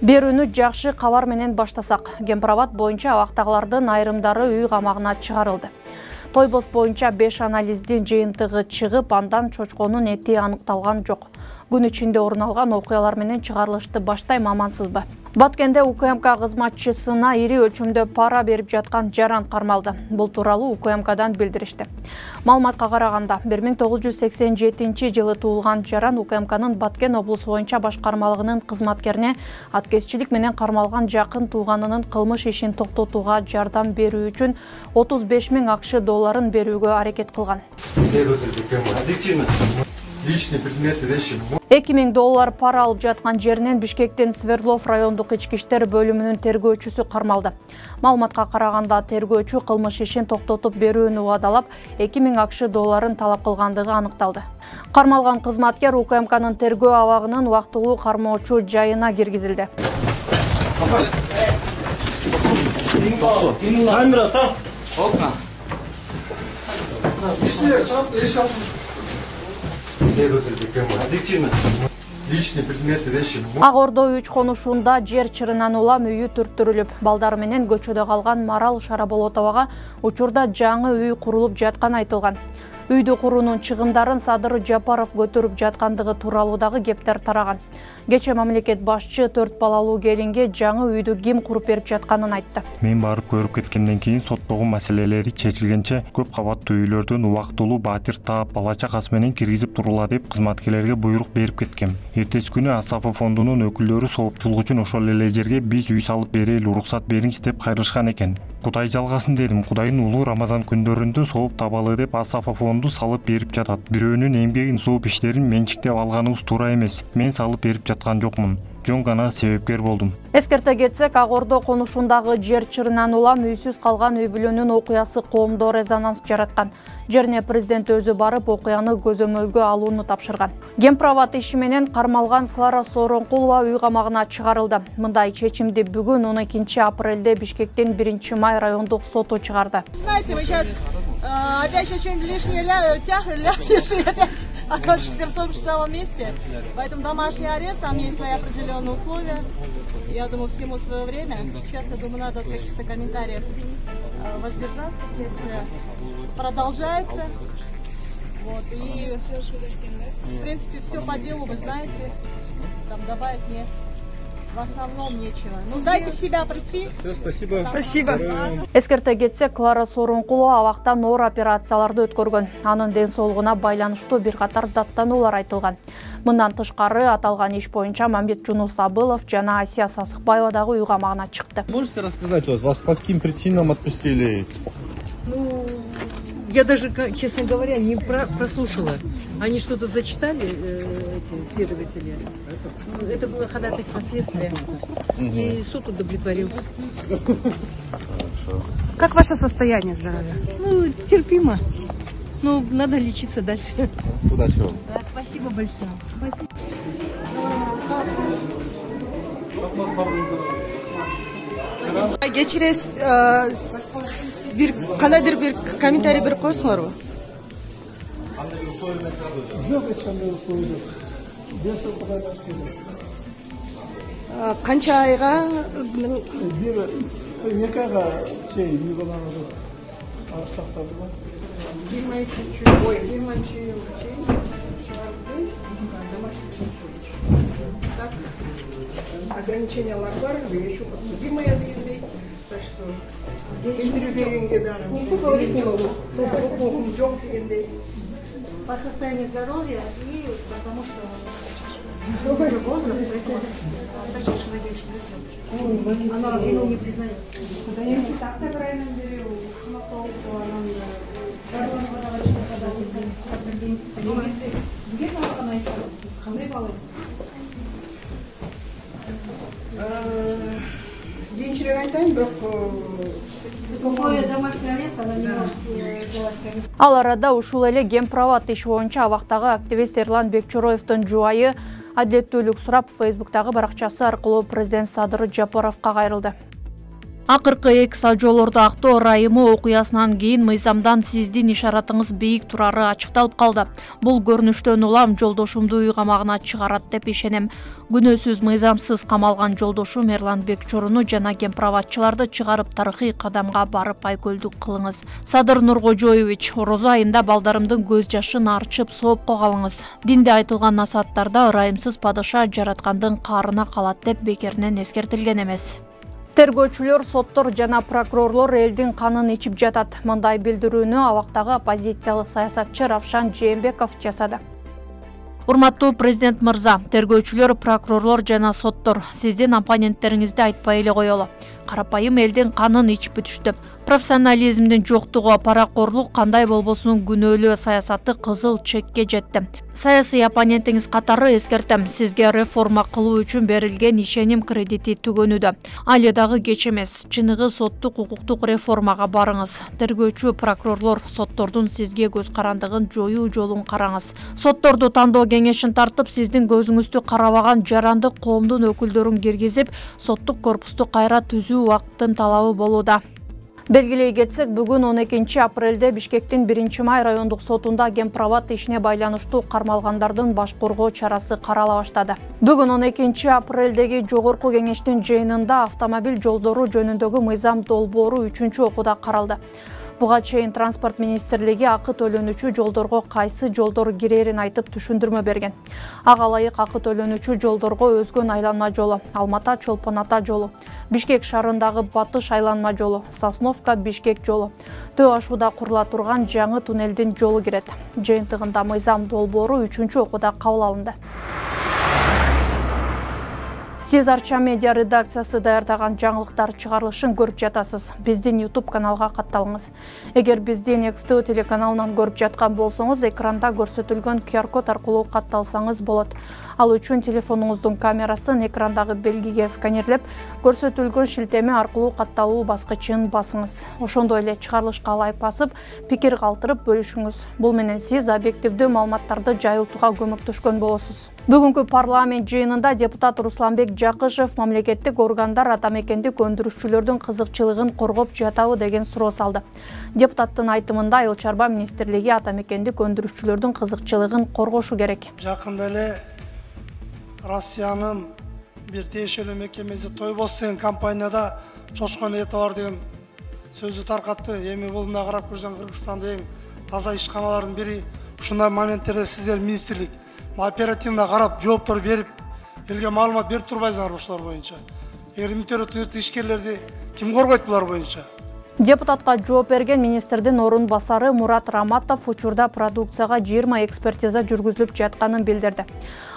берүүнү жакшы кабар менен баштасак. Кемпирабад боюнча абактагылардын айрымдары үй камагына чыгарылды. Тойбос боюнча беш анализдин жыйынтыгы чыгып андан чочконун эти аныкталган жок. Күн ичинде орун алган окуялар менен чыгарылышты баштайм амансызбы баткенде укмк кызматчысына ири өлчөмдө пара берип жаткан жаран кармалды. Бул тууралуу укмкдан билдиришти. Маалыматка караганда бир миң тогуз жүз сексен жетинчи жылы туулган жаран укмкнын баткен облусу боюнча башкармалыгынын кызматкерине аткезчилик менен кармалган жакын тууганынын кылмыш ишин токтотууга жардам берүү үчүн отуз беш миң акш долларын берүүгө аракет кылган. Объективно личный предметы вещи. Эки миң доллар пара алып жаткан жеринен бишкектин свердлов райондук ички иштер бөлүмүнүн тергөөчүсү кармалды. Маалыматка караганда тергөөчү кылмыш ишин токтотуп берүүнү убадалап эки миң акш долларын талап кылгандыгы аныкталды. Кармалган кызматкер укмкнын тергөө абагынын убактылуу кармоочу жайына киргизилди. Камера там окна. Следователь объективно. Личный предметы вещи ак ордо үч конушунда жер чырынан улам үйү түрттүрүлүп балдары менен көчөдө калган марал шараболотовага учурда жаңы үй курулуп жатканы айтылган. Үйдү куруунун чыгымдарын садыр жапаров көтөрүп жаткандыгы тууралуу дагы кептер тараган кечээ мамлекет башчы төрт балалуу келинге жаңы үйдү ким куруп берип жатканын айтты. Мен барып көрүп кеткенден кийин соттогу маселелери чечилгенче көп кабаттуу үйлөрдөн убактылуу батир таап бала чакасы менен киргизип турула деп кызматкерлерге буйрук берип кеткем. Эртеси күнү асафа фондунун өкүлдөрү соопчулук үчүн ошол эле жерге биз үй салып берели уруксат бериңиз деп кайрылышкан экен. Кудай жалгасын дедим кудайдын улуу рамазан күндөрүндө сооп табалы деп асафа фонду салып берип жатат. Бирөөнүн эмгегин сууп иштерин менчиктеп алганыбыз туура эмес. Мен салып берип жаткан жокмун жөн гана себепкер болдум эскерте кетсек ак ордо конушундагы жер чырынан улам үйсүз калган үй бүлөнүн окуясы коомдо резонанс жараткан жерине президент өзү барып окуяны көзөмөлгө алууну тапшырган кемпирабад иши менен кармалган клара сооронкулова үй камагына чыгарылды мындай чечимди бүгүн он экинчи апрелде бишкектин биринчи май райондук соту чыгарды знаете мы сейчас э, опять очень лишний тяг ляпнешь и опять окажешься в том же самом месте. Поэтому домашний арест там есть свои определенные условия. Я думаю всему свое время. Сейчас я думаю надо от каких то комментариев э, воздержаться. Следствие продолжается. Вот и в принципе все по делу вы знаете. Там добавить мне в основном нечего. Ну дайте в себя прийти. Все спасибо. Спасибо. Эскерте кетсек клара сооронкулова абактан оор операцияларды өткөргөн. Анын ден соолугуна байланыштуу бир катар даттануулар айтылган. Мындан тышкары аталган иш боюнча мамбет жунус абылов жана асия сасыкбаева дагы үй камагына чыкты. Можете рассказать вас по каким причинам отпустили? Ну я даже, честно говоря, не про прослушала. Они что-то зачитали, э, эти следователи. Это было ходатайство следствия. И суд удовлетворил. Хорошо. Как ваше состояние здоровья? Ну, терпимо. Ну, надо лечиться дальше. удачи вам Да, спасибо большое. кечиресиз бир кандайдыр бір қандайдыр бір комментарий беріп қойсыңдар ба қандай условиямен жок жоқ ешқандай условия жоқ. Бес айга ә, қанша айға екі айға şey жиырма екінші ой жиырма үшінші ограничениялар Лакбарова еще Ничего говорить не могу. По состоянию здоровья и потому что уже возраст, поэтому. Она вину не признает. Диссертация может э, делать ал арада ушул эле кемпирабад иши боюнча абактагы активист эрлан бекчороевдун жубайы адилеттүүлүк сурап фейсбуктагы баракчасы аркылуу президент садыр жапаровго кайрылды. Акыркы экса жол актоо ырайымы окуясынан кийин мыйзамдан сиздин ишаратыңыз бийик турары ачыкталып калды. Бул көрүнүштөн улам жолдошумду үй камагына чыгарат деп ишенем. Күнөөсүз мыйзамсыз камалган жолдошум эрланбек чоруну жана кемпирабадчыларды чыгарып тарыхый кадамга барып айкөлдүк кылыңыз. Садыр нуркожоевич орозо айында балдарымдын көз жашын арчып соопко калыңыз динде айтылган насааттарда ырайымсыз падыша жараткандын каарына калат деп бекеринен эскертилген эмес тергөөчүлөр соттор жана прокурорлор элдин канын ичип жатат. Мындай билдирүүнү абактагы оппозициялык саясатчы равшан жээнбеков жасады. Урматтуу президент мырза тергөөчүлөр прокурорлор жана соттор сиздин оппоненттериңизди айтпай эле коелу карапайым элдин канын ичип бүтүштү. Профессионализмдин жоктугу паракорлук кандай болбосун күнөөлөө саясаты кызыл чекке жетти. Саясий оппонентиңиз катары эскертем. Сизге реформа кылуу үчүн берилген ишеним кредити түгөнүүдө. Али дагы кеч эмес. Чыныгы соттук укуктук реформага барыңыз. Тергөөчү прокурорлор соттордун сизге көз карандыгын жоюу жолун караңыз. Сотторду тандоо кеңешин тартып сиздин көзүңүздү карабаган жарандык коомдун өкүлдөрүн киргизип соттук корпусту кайра түзүү убакыттын талабы болууда. Белгилей кетсек бүгүн он экинчи апрелде бишкектин биринчи май райондук сотунда кемпирабад ишине байланыштуу кармалгандардын баш коргоо чарасы карала баштады. Бүгүн он экинчи апрелдеги жогорку кеңештин жыйынында автомобиль жолдору жөнүндөгү мыйзам долбоору үчүнчү окууда каралды буга чейин транспорт министрлиги акы төлөнүүчү жолдорго кайсы жолдор кирээрин айтып түшүндүрмө берген. Ага ылайык акы төлөнүүчү жолдорго өзгөн айланма жолу алма ата чолпон ата жолу бишкек шаарындагы батыш айланма жолу сосновка бишкек жолу. Төө ашууда курула турган жаңы туннелдин жолу кирет. Жыйынтыгында мыйзам долбоору үчүнчү окууда кабыл алынды сиз арча медиа редакциясы даярдаган жаңылыктар чыгарылышын көрүп жатасыз. Биздин youtube каналга катталыңыз. Эгер биздин экств телеканалынан көрүп жаткан болсоңуз экранда көрсөтүлгөн qr код аркылуу катталсаңыз болот. Ал үчүн телефонуңуздун камерасын экрандагы белгиге сканерлеп көрсөтүлгөн шилтеме аркылуу катталуу баскычын басыңыз. Ошондой эле чыгарылышка лайк басып пикир калтырып бөлүшүңүз. Бул менен сиз объективдүү маалыматтарды жайылтууга көмөктөшкөн болосуз бүгүнкү парламент жыйынында депутат русланбек жакышев мамлекеттик органдар ата мекендик өндүрүшчүлөрдүн кызыкчылыгын коргоп жатабы деген суроо салды. Депутаттын айтымында айыл чарба министрлиги ата мекендик өндүрүшчүлөрдүн кызыкчылыгын коргошу керек. Жакында эле россиянын бир тиешелүү мекемеси тойбос деген компанияда чочконун эти бар деген сөздү таркатты. Эми бул мына карап көрсөң кыргызстанда эң таза ишканалардын бири. Ушундай моменттерде сиздер министрлик оперативно карап жооптор берип элге маалымат берип турбайсыңарбы ушулар боюнча ишкерлерди ким коргойт булар боюнча депутатка жооп берген министрдин орун басары мурат раматов учурда продукцияга жыйырма экспертиза жүргүзүлүп жатканын билдирди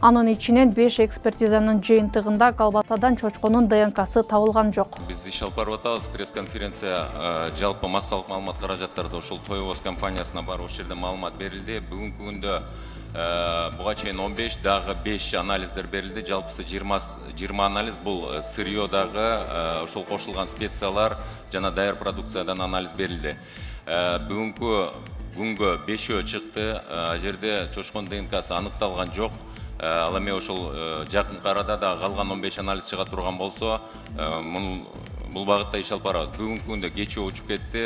анын ичинен беш экспертизанын жыйынтыгында колбасадан чочконун днксы табылган жок биз иш алып барып атабыз пресс конференция жалпы массалык маалымат каражаттарды ушул тойбоз компаниясына барып ошол жерде маалымат берилди бүгүнкү күндө буга чейин он беш дагы беш анализдер берилди. Жалпысы жыйырма анализ бул э, сырьедагы ошол кошулган специялар жана даяр продукциядан анализ берилди. Бүгүнкү күнгө бешөө чыкты. Ал жерде чочконун днксы аныкталган жок. Э, ал эми ошол э, жакынкы арада дагы калган он беш анализ чыга турган болсо э, бул багытта иш алып барабыз. Бүгүнкү күндө кечээ учуп кетти.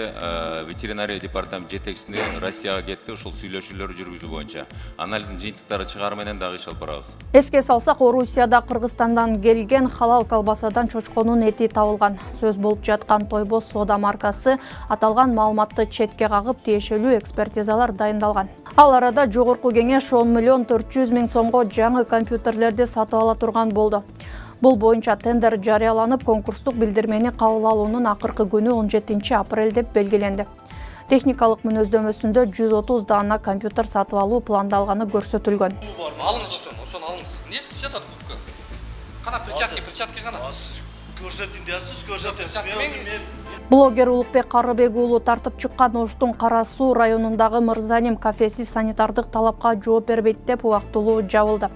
Ветеринария департаменти жетекчисине россияга кетти. Ушул сүйлөшүүлөрдү жүргүзүү боюнча анализдин жыйынтыктары чыгаары менен дагы иш алып барабыз. Эске салсак орусияда кыргызстандан келген халал колбасадан чочконун эти табылган. Сөз болуп жаткан тойбоз соода маркасы аталган маалыматты четке кагып тиешелүү экспертизалар дайындалган. Ал арада жогорку кеңеш он миллион төрт жүз миң сомго жаңы компьютерлерди сатып ала турган болду бул боюнча тендер жарыяланып конкурстук билдирмени кабыл алуунун акыркы күнү он жетинчи апрель деп белгиленди. Техникалык мүнөздөмөсүндө жүз отуз даана компьютер сатып алуу пландалганы көрсөтүлгөн. Алыңыз ошону алыңыз. Эмне түшүп жатат кубка кана перчатки перчатки кана. Сиз көрсөтүн деп атсыз блогер улукбек карыбек уулу тартып чыккан оштун кара суу районундагы мырзалим кафеси санитардык талапка жооп бербейт деп убактылуу жабылды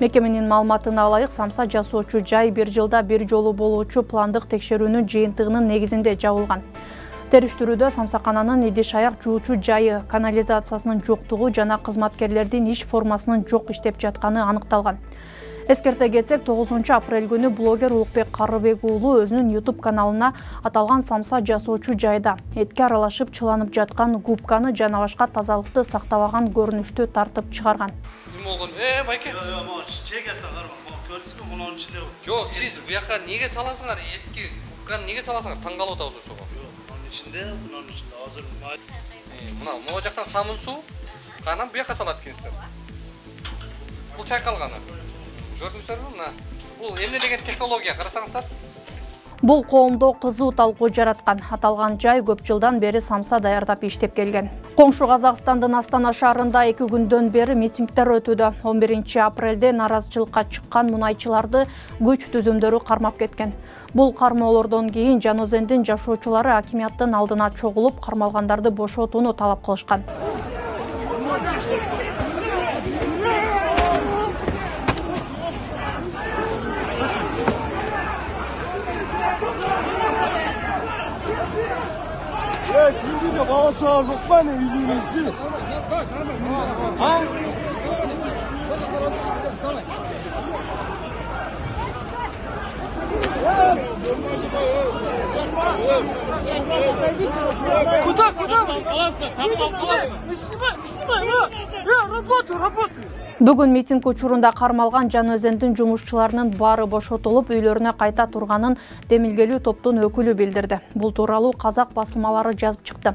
мекеменин маалыматына ылайык самса жасоочу жай бир жылда бир жолу болуучу пландык текшерүүнүн жыйынтыгынын негизинде жабылган. Териштирүүдө самсакананын идиш аяк жуучу жайы канализациясынын жоктугу жана кызматкерлердин иш формасынын жок иштеп жатканы аныкталган эскерте кетсек тогузунчу апрель күнү блогер улукбек карыбек уулу өзүнүн youtube каналына аталган самса жасоочу жайда этке аралашып чыланып жаткан губканы жана башка тазалыкты сактабаган көрүнүштү тартып чыгарган. Болгон? Э байке. Мага чегасына карабак могу көрдүңүзбү мунун ичинде жок сиз буяка эмнеге саласыңар? Этки губканы эмнеге саласыңар? Таң калып атабыз ошого. Мунун ичинде мунун ичинде. Азыр мына могу жактан самын суу анан буяка салат экенсиздер? Бул чайкалганы көрдүңүздөрбү мына бул эмне деген технология карасаңыздар. Бул коомдо кызуу талкуу жараткан. Аталган жай көп жылдан бери самса даярдап иштеп келген. Коңшу казакстандын астана шаарында эки күндөн бери митингдер өтүүдө. Он биринчи апрелде нааразычылыкка чыккан мунайчыларды күч түзүмдөрү кармап кеткен. Бул кармоолордон кийин жан өзендин жашоочулары акимияттын алдына чогулуп кармалгандарды бошотууну талап кылышкан Балашова Жукмана и Юрий А? Куда, куда? Там классно, там классно. Мы снимаем, мы снимаем. Э, работу, работу. Бүгүн митинг учурунда кармалган жан өзендин жумушчуларынын баары бошотулуп үйлөрүнө кайта турганын демилгелүү топтун өкүлү билдирди. Бул тууралуу казак басылмалары жазып чыкты.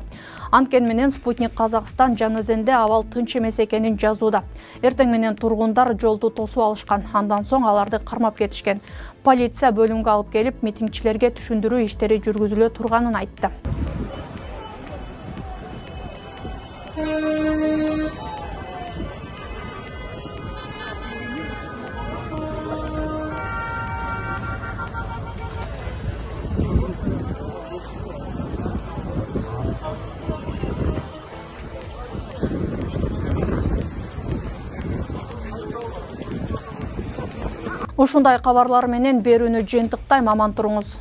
Анткени менен спутник казакстан жан өзенде абал тынч эмес экенин жазууда. Эртең менен тургундар жолду тосуп алышкан. Андан соң аларды кармап кетишкен. Полиция бөлүмгө алып келип митингчилерге түшүндүрүү иштери жүргүзүлө турганын айтты ушундай кабарлар менен берүүнү жыйынтыктайм аман туруңуз.